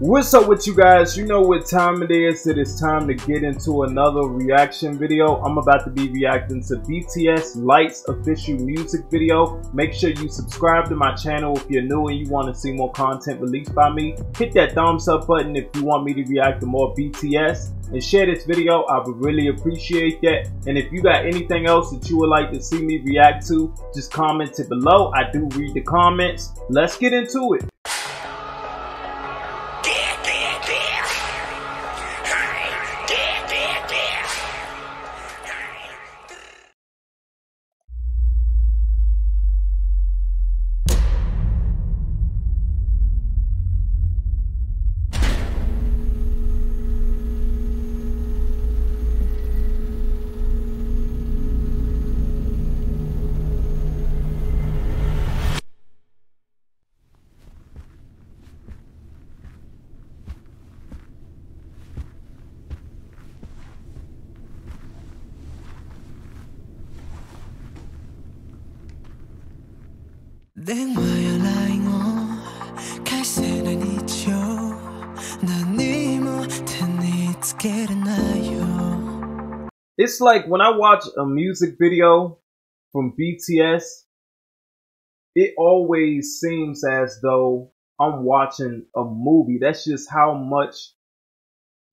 What's up with you guys? You know what time it is. It is time to get into another reaction video. I'm about to be reacting to BTS Lights official music video. Make sure you subscribe to my channel if you're new and you want to see more content released by me. Hit that thumbs up button if you want me to react to more BTS. And share this video. I would really appreciate that. And if you got anything else that you would like to see me react to, just comment it below. I do read the comments. Let's get into it. It's like when I watch a music video from BTS, it always seems as though I'm watching a movie. That's just how much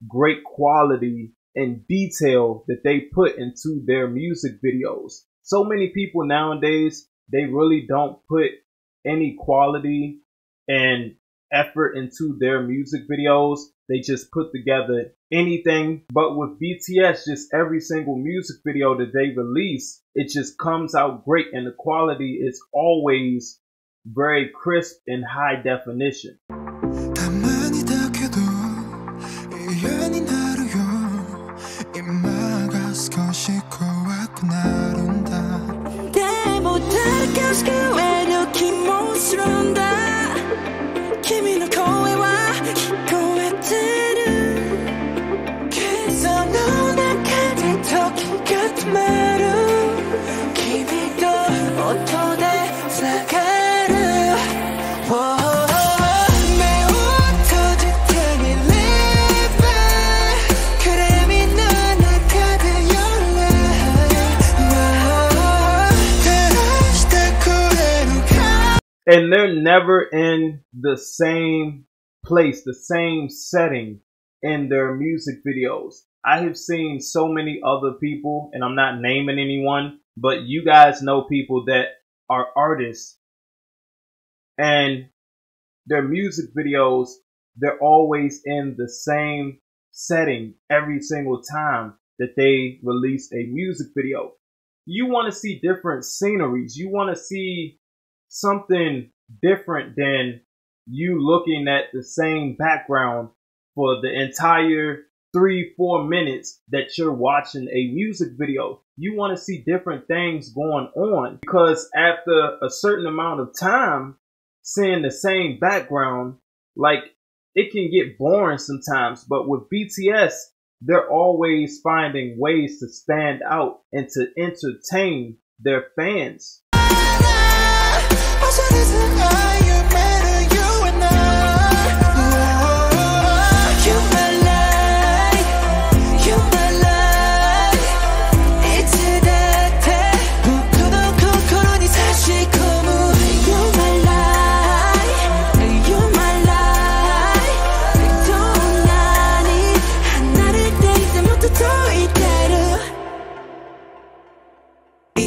great quality and detail that they put into their music videos. So many people nowadays, they really don't put any quality and effort into their music videos. They just put together anything. But with BTS, just every single music video that they release, it just comes out great and the quality is always very crisp and high definition. And they're never in the same place, the same setting in their music videos. I have seen so many other people, and I'm not naming anyone, but you guys know people that are artists and their music videos, they're always in the same setting every single time that they release a music video. You want to see different sceneries. You want to see something different than you looking at the same background for the entire three, four minutes that you're watching a music video. You want to see different things going on because after a certain amount of time seeing the same background, like it can get boring sometimes. But with BTS, they're always finding ways to stand out and to entertain their fans.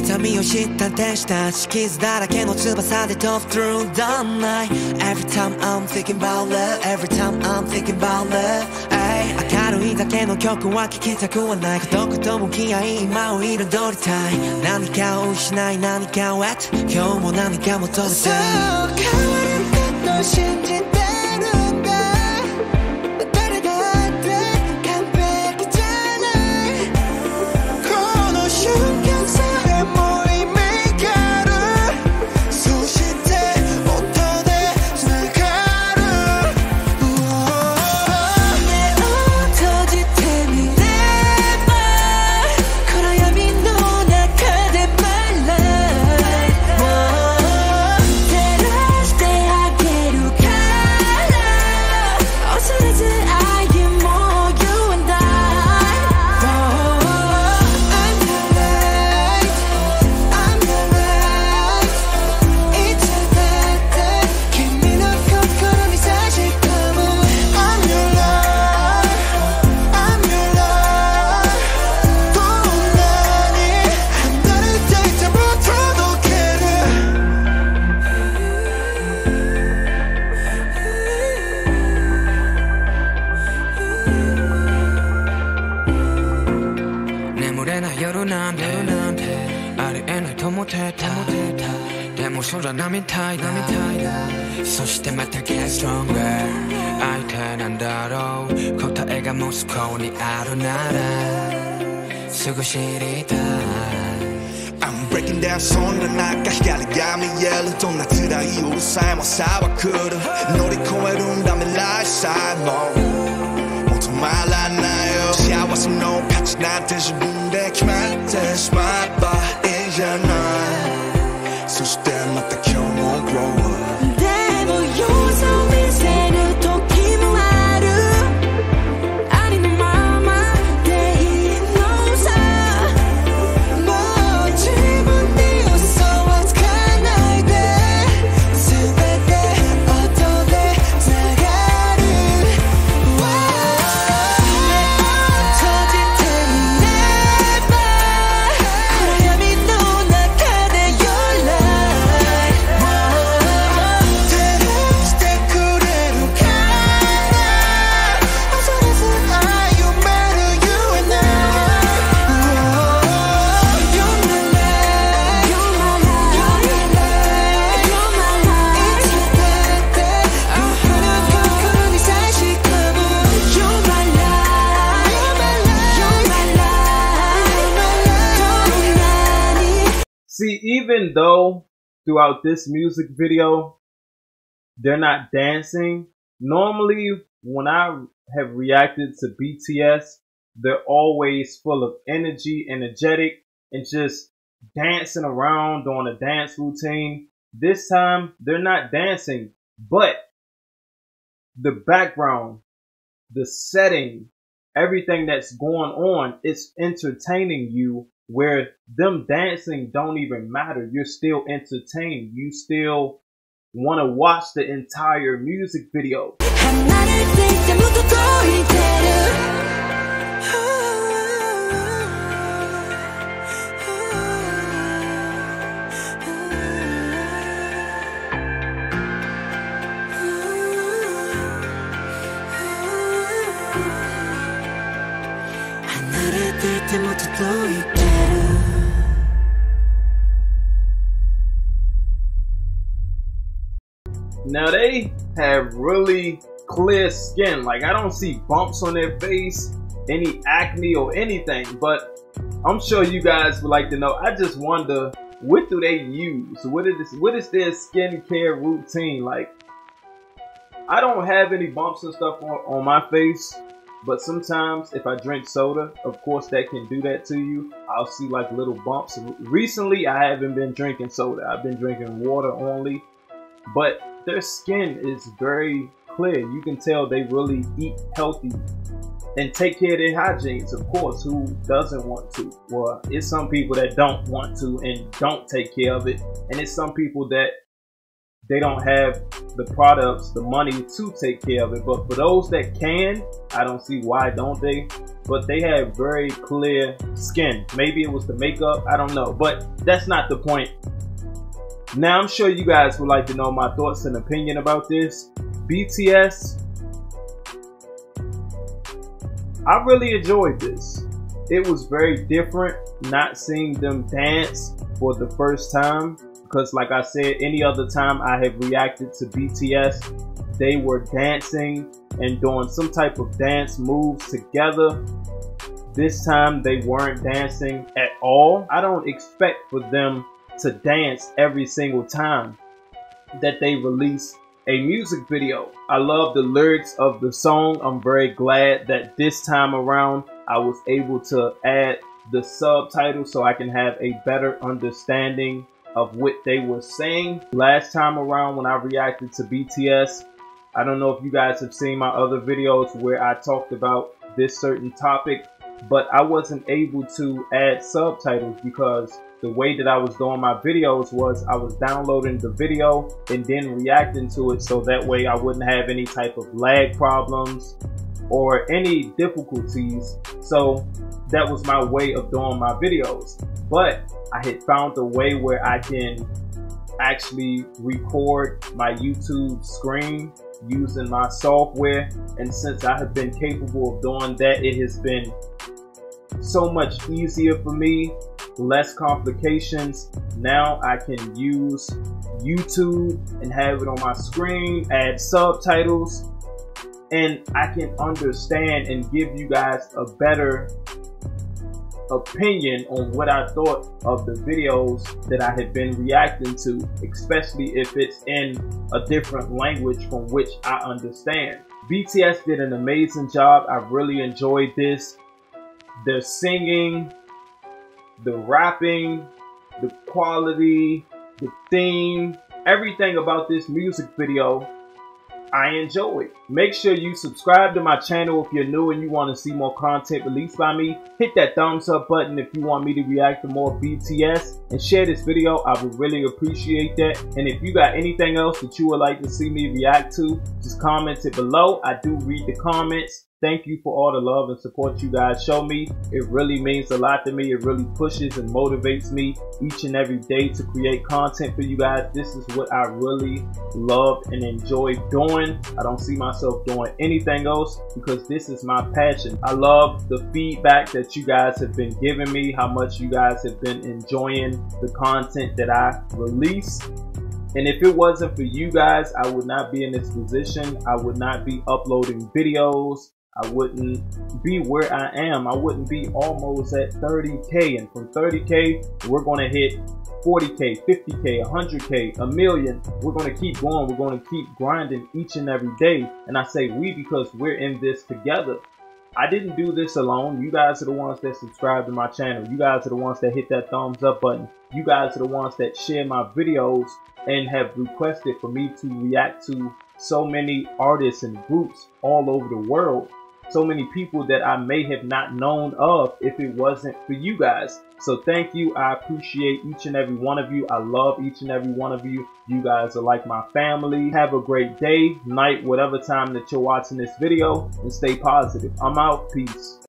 痛みを知ったでした地きだらけの翼で through the nightEvery time I'm thinking about loveEvery time I'm thinking about love 明るいだけの曲は聴きたくはない孤独と向き合い今を彩りたい何かを失い何かを得て今日も何かも届い So 変わるんだと信じてげるなんてありえないと思ってた。でもそら並みたいだ。そしてまた Get stronger 相手なんだろう。答えがもうそこにあるなら。すぐ知りたい。I'm breaking down そんな中光が見えるどんな辛いうさいもさはる乗り越えるんだ未来さえも求まる even though throughout this music video they're not dancing, normally when I have reacted to BTS, they're always full of energy, energetic, and just dancing around doing a dance routine. This time they're not dancing, but the background, the setting, everything that's going on, it's entertaining you where them dancing don't even matter. You're still entertained. You still want to watch the entire music video. Now they have really clear skin. Like I don't see bumps on their face, any acne or anything. But I'm sure you guys would like to know. I just wonder what do they use? What is this, what is their skincare routine like? I don't have any bumps and stuff on, on my face but sometimes if I drink soda, of course that can do that to you. I'll see like little bumps. Recently, I haven't been drinking soda. I've been drinking water only, but their skin is very clear. You can tell they really eat healthy and take care of their hygienes. Of course, who doesn't want to? Well, it's some people that don't want to and don't take care of it, and it's some people that they don't have the products, the money to take care of it. But for those that can, I don't see why don't they. But they have very clear skin. Maybe it was the makeup, I don't know. But that's not the point. Now I'm sure you guys would like to know my thoughts and opinion about this. BTS. I really enjoyed this. It was very different not seeing them dance for the first time because like I said, any other time I have reacted to BTS, they were dancing and doing some type of dance moves together. This time they weren't dancing at all. I don't expect for them to dance every single time that they release a music video. I love the lyrics of the song. I'm very glad that this time around I was able to add the subtitle so I can have a better understanding of what they were saying. Last time around when I reacted to BTS, I don't know if you guys have seen my other videos where I talked about this certain topic, but I wasn't able to add subtitles because the way that I was doing my videos was I was downloading the video and then reacting to it so that way I wouldn't have any type of lag problems or any difficulties. So that was my way of doing my videos. But I had found a way where I can actually record my YouTube screen using my software. And since I have been capable of doing that, it has been so much easier for me less complications. Now I can use YouTube and have it on my screen, add subtitles, and I can understand and give you guys a better opinion on what I thought of the videos that I had been reacting to, especially if it's in a different language from which I understand. BTS did an amazing job. I really enjoyed this. Their singing, the rapping, the quality, the theme, everything about this music video I enjoy. Make sure you subscribe to my channel if you're new and you want to see more content released by me. Hit that thumbs up button if you want me to react to more BTS and share this video. I would really appreciate that. And if you got anything else that you would like to see me react to, just comment it below. I do read the comments. Thank you for all the love and support you guys show me. It really means a lot to me. It really pushes and motivates me each and every day to create content for you guys. This is what I really love and enjoy doing. I don't see myself doing anything else because this is my passion. I love the feedback that you guys have been giving me, how much you guys have been enjoying the content that I release. And if it wasn't for you guys, I would not be in this position. I would not be uploading videos. I wouldn't be where I am. I wouldn't be almost at 30K. And from 30K, we're going to hit 40K, 50K, 100K, a million. We're going to keep going. We're going to keep grinding each and every day. And I say we because we're in this together. I didn't do this alone. You guys are the ones that subscribe to my channel. You guys are the ones that hit that thumbs up button. You guys are the ones that share my videos and have requested for me to react to so many artists and groups all over the world so many people that I may have not known of if it wasn't for you guys. So thank you. I appreciate each and every one of you. I love each and every one of you. You guys are like my family. Have a great day, night, whatever time that you're watching this video and stay positive. I'm out. Peace.